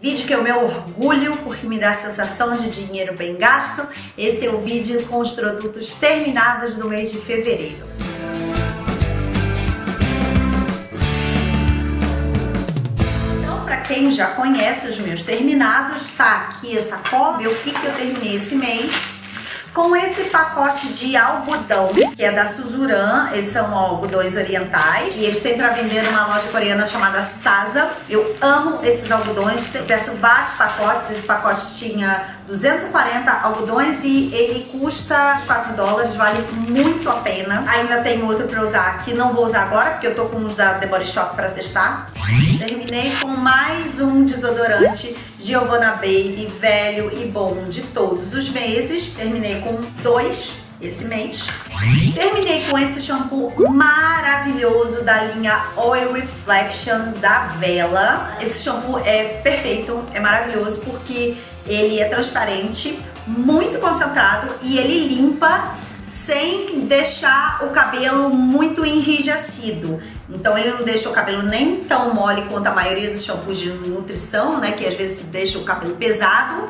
Vídeo que é o meu orgulho, porque me dá a sensação de dinheiro bem gasto. Esse é o vídeo com os produtos terminados do mês de fevereiro. Então, para quem já conhece os meus terminados, tá aqui essa cola, ver o que, que eu terminei esse mês com esse pacote de algodão, que é da Suzuran, eles são algodões orientais, e eles têm para vender numa loja coreana chamada Sasa. Eu amo esses algodões, eu peço vários pacotes, esse pacote tinha 240 algodões e ele custa 4 dólares, vale muito a pena. Ainda tem outro para usar que não vou usar agora, porque eu tô com uns da The Body Shop para testar. Terminei com mais um desodorante Giovanna Baby, velho e bom de todos os meses. Terminei com dois esse mês. Terminei com esse shampoo maravilhoso da linha Oil Reflections da Vela. Esse shampoo é perfeito, é maravilhoso porque ele é transparente, muito concentrado e ele limpa sem deixar o cabelo muito enrijecido. Então ele não deixa o cabelo nem tão mole quanto a maioria dos shampoos de nutrição, né? Que às vezes deixa o cabelo pesado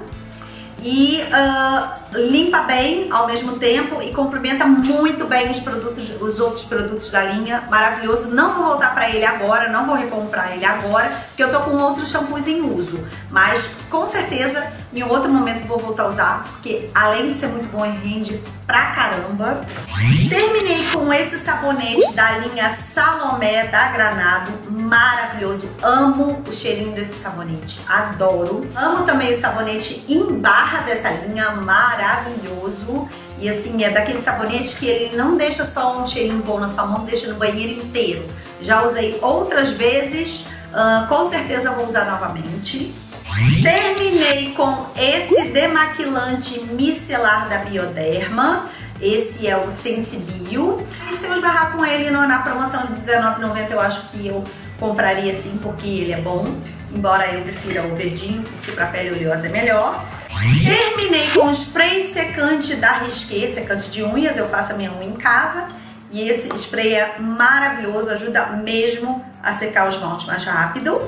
e uh, limpa bem ao mesmo tempo e complementa muito bem os produtos, os outros produtos da linha, maravilhoso. Não vou voltar para ele agora, não vou recomprar ele agora, porque eu tô com outros shampoos em uso, mas com certeza em outro momento vou voltar a usar, porque além de ser muito bom, ele rende pra caramba. Terminei com esse sabonete da linha Salomé da Granado, maravilhoso. Amo o cheirinho desse sabonete, adoro. Amo também o sabonete em barra dessa linha, maravilhoso. E assim, é daquele sabonete que ele não deixa só um cheirinho bom na sua mão, deixa no banheiro inteiro. Já usei outras vezes, uh, com certeza vou usar novamente. Terminei com esse demaquilante micelar da Bioderma. Esse é o Sensibio. E se eu esbarrar com ele na promoção de R$19,90, eu acho que eu compraria sim, porque ele é bom. Embora eu prefira o verdinho, porque para pele oleosa é melhor. Terminei com o spray secante da Risqué, secante de unhas. Eu faço a minha unha em casa. E esse spray é maravilhoso, ajuda mesmo a secar os mãos mais rápido.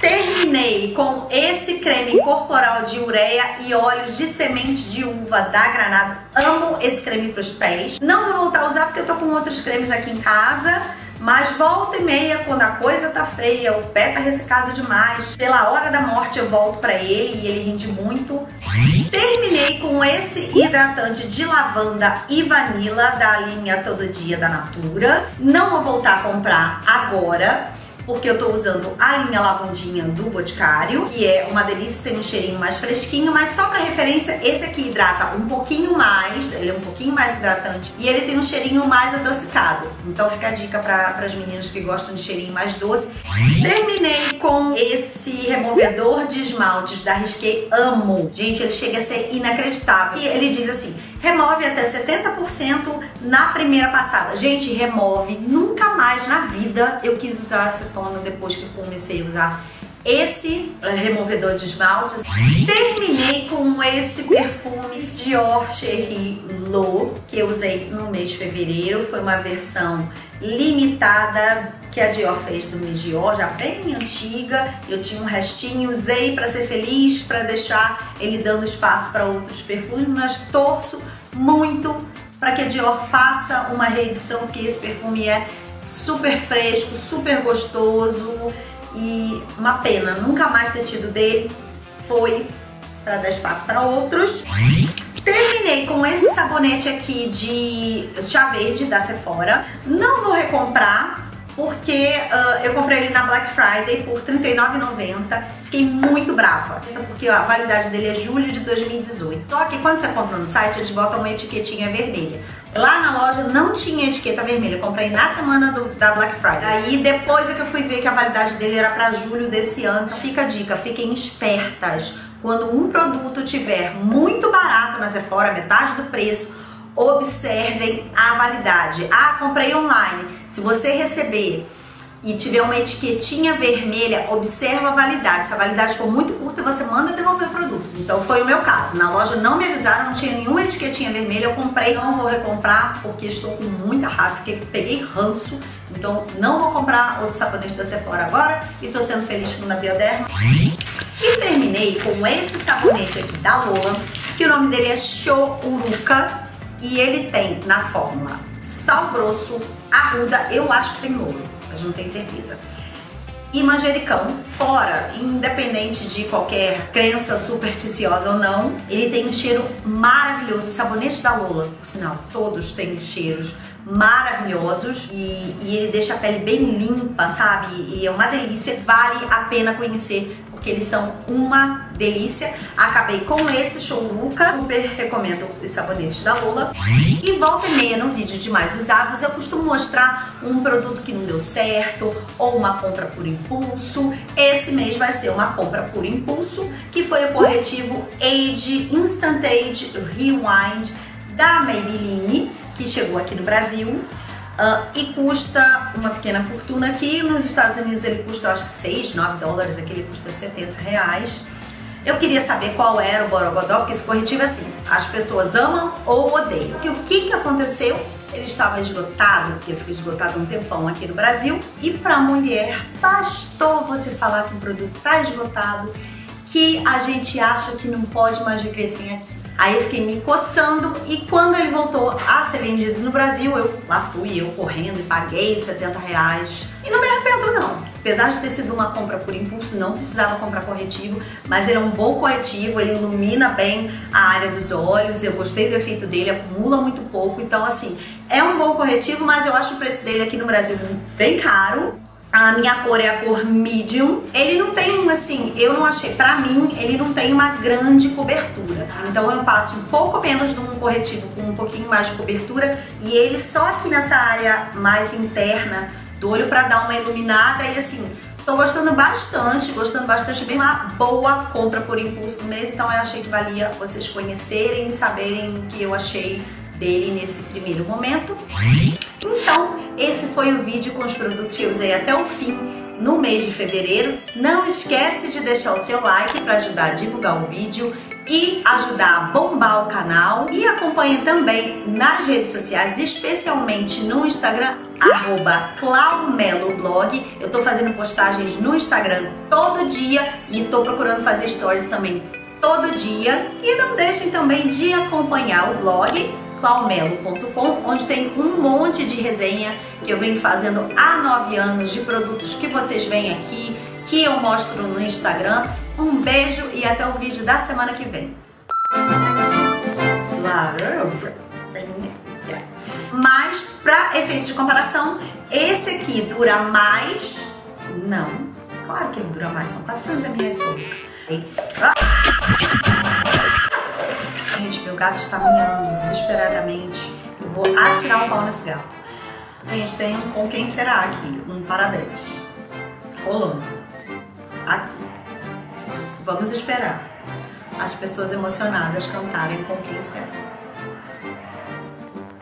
Terminei com esse creme corporal de ureia e óleos de semente de uva da Granada. Amo esse creme para os pés. Não vou voltar a usar porque eu tô com outros cremes aqui em casa. Mas volta e meia, quando a coisa tá feia, o pé tá ressecado demais, pela hora da morte eu volto pra ele e ele rende muito. Terminei com esse hidratante de lavanda e vanila da linha Todo Dia da Natura. Não vou voltar a comprar agora, porque eu tô usando a linha lavandinha do Boticário, que é uma delícia, tem um cheirinho mais fresquinho, mas só pra referência, esse aqui hidrata um pouquinho mais, ele é um pouquinho mais hidratante e ele tem um cheirinho mais adocicado. Então fica a dica para as meninas que gostam de cheirinho mais doce. Terminei com esse removedor de esmaltes da Risqué, amo. Gente, ele chega a ser inacreditável. E ele diz assim, remove até 70% na primeira passada. Gente, remove. Nunca mais na vida eu quis usar acetona depois que comecei a usar esse eh, removedor de esmaltes. Terminei com esse perfume Dior Cherry Low, que eu usei no mês de fevereiro. Foi uma versão limitada que a Dior fez do mês Dior, já bem antiga. Eu tinha um restinho, usei para ser feliz, para deixar ele dando espaço para outros perfumes, mas torço muito para que a Dior faça uma reedição, porque esse perfume é super fresco, super gostoso e uma pena nunca mais ter tido dele. Foi para dar espaço para outros. Terminei com esse sabonete aqui de chá verde da Sephora. Não vou recomprar, porque uh, eu comprei ele na Black Friday por R$39,90. Fiquei muito brava, porque a validade dele é julho de 2018. Só que quando você compra no site, eles botam uma etiquetinha vermelha. Lá na loja não tinha etiqueta vermelha, eu comprei na semana do, da Black Friday. Aí depois é que eu fui ver que a validade dele era para julho desse ano. Fica a dica, fiquem espertas. Quando um produto tiver muito barato na Sephora, metade do preço, observem a validade. Ah, comprei online. Se você receber e tiver uma etiquetinha vermelha, observa a validade. Se a validade for muito curta, você manda devolver o produto. Então foi o meu caso. Na loja não me avisaram, não tinha nenhuma etiquetinha vermelha. Eu comprei, não vou recomprar porque estou com muita raiva, porque peguei ranço. Então não vou comprar outro sabonete da Sephora agora e tô sendo feliz com da Bioderma. E terminei com esse sabonete aqui da Lola, que o nome dele é Choruca e ele tem na fórmula sal grosso, arruda, eu acho que tem louro, mas não tenho certeza. E manjericão, fora, independente de qualquer crença supersticiosa ou não, ele tem um cheiro maravilhoso. Sabonete da Lola, por sinal, todos têm cheiros maravilhosos e, e, ele deixa a pele bem limpa, sabe? E é uma delícia, vale a pena conhecer porque eles são uma delícia. Acabei com esse Showluca, super recomendo os sabonetes da Lola. E volta e meia no vídeo de mais usados eu costumo mostrar um produto que não deu certo ou uma compra por impulso. Esse mês vai ser uma compra por impulso, que foi o corretivo Age Instant Age Rewind da Maybelline que chegou aqui no Brasil uh, e custa uma pequena fortuna aqui. Nos Estados Unidos ele custa, acho que 6, 9 dólares, aqui ele custa 70 reais. Eu queria saber qual era o Borogodó, porque esse corretivo é assim, as pessoas amam ou odeiam. E o que, que aconteceu? Ele estava esgotado, porque ele ficou esgotado um tempão aqui no Brasil. E para mulher, bastou você falar que o produto está esgotado, que a gente acha que não pode mais viver sem aqui. Aí eu fiquei me coçando e quando ele voltou a ser vendido no Brasil, eu lá fui eu correndo e paguei 70 reais. E não me arrependo não. Apesar de ter sido uma compra por impulso, não precisava comprar corretivo, mas ele é um bom corretivo, ele ilumina bem a área dos olhos, eu gostei do efeito dele, acumula muito pouco, então assim, é um bom corretivo, mas eu acho o preço dele aqui no Brasil bem caro. A minha cor é a cor medium. Ele não tem, assim, eu não achei, pra mim, ele não tem uma grande cobertura. Então eu passo um pouco menos de um corretivo com um pouquinho mais de cobertura e ele só aqui nessa área mais interna do olho pra dar uma iluminada e assim, tô gostando bastante, gostando bastante, bem uma boa compra por impulso do mês, então eu achei que valia vocês conhecerem saberem o que eu achei dele nesse primeiro momento. Então, esse foi o vídeo com os produtos que eu usei até o fim no mês de fevereiro. Não esquece de deixar o seu like para ajudar a divulgar o vídeo e ajudar a bombar o canal. E acompanhe também nas redes sociais, especialmente no Instagram, arroba claumeloblog. Eu tô fazendo postagens no Instagram todo dia e tô procurando fazer stories também todo dia. E não deixem também de acompanhar o blog claumelo.com, onde tem um monte de resenha que eu venho fazendo há nove anos de produtos que vocês veem aqui, que eu mostro no Instagram. Um beijo e até o vídeo da semana que vem. Mas, para efeito de comparação, esse aqui dura mais... Não, claro que ele dura mais, são 400 ml só. Gente, meu gato está miando desesperadamente. Eu vou atirar o pau nesse gato. A gente tem um Com Quem Será aqui, um parabéns. Rolando. Aqui. Vamos esperar as pessoas emocionadas cantarem Com Quem Será.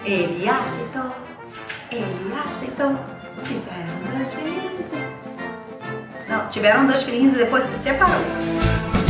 Ele aceitou, ele aceitou. Tiveram dois filhinhos. Não, tiveram dois filhinhos e depois se separou.